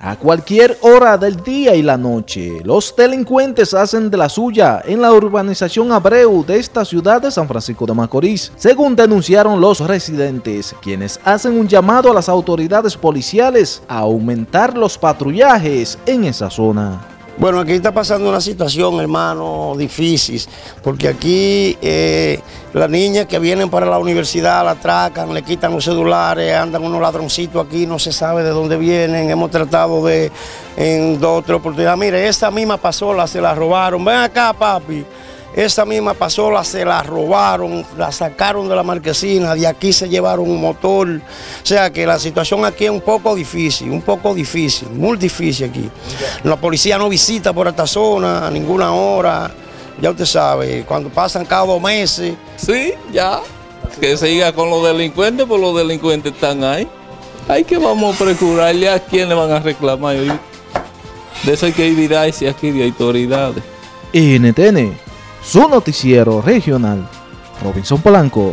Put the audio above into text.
A cualquier hora del día y la noche, los delincuentes hacen de la suya en la urbanización Abreu de esta ciudad de San Francisco de Macorís, según denunciaron los residentes, quienes hacen un llamado a las autoridades policiales a aumentar los patrullajes en esa zona. Bueno, aquí está pasando una situación, hermano, difícil, porque aquí eh, las niñas que vienen para la universidad la atracan, le quitan los celulares, andan unos ladroncitos aquí, no se sabe de dónde vienen. Hemos tratado de, en dos o tres oportunidades, mire, esta misma pasola se la robaron, ven acá, papi. Esa misma pasola se la robaron, la sacaron de la marquesina, de aquí se llevaron un motor. O sea que la situación aquí es un poco difícil, un poco difícil, muy difícil aquí. La policía no visita por esta zona a ninguna hora. Ya usted sabe, cuando pasan cada dos meses. Sí, ya. Que siga con los delincuentes, pues los delincuentes están ahí. Hay que vamos a procurarle a quién le van a reclamar. De eso hay que evidencia aquí de autoridades. NTN su noticiero regional, Robinson Polanco.